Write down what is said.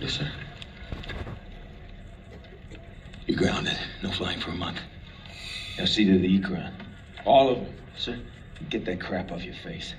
Yes, sir. You're grounded. No flying for a month. Now see to the Ikran. All of them. Sir. Get that crap off your face.